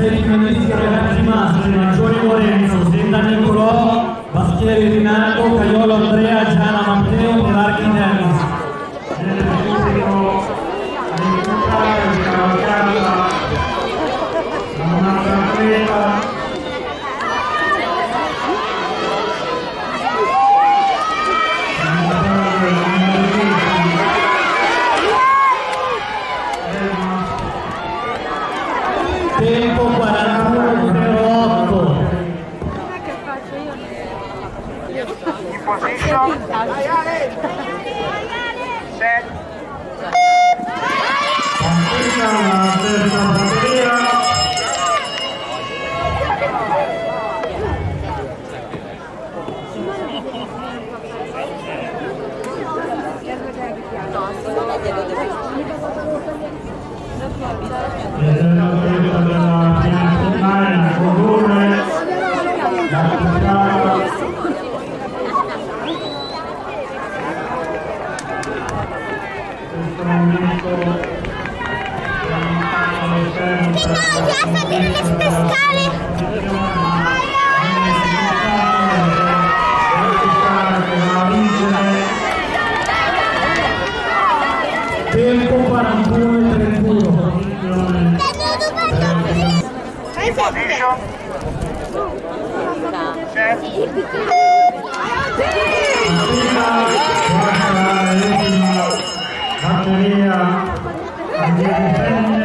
Federico Mendrisio, Renati Mastri, Maggiore Lorenzo, Senda Nicolò, Baschieri Rinaldo, para Position. Ty no, ja sobie nie spyskali! Position. Set. Batteria. Batteria.